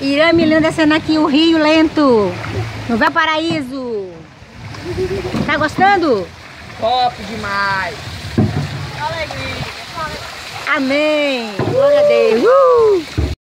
Irã Linda descendo aqui o Rio Lento, no Valparaíso. Tá gostando? Top demais. Alegria. Amém.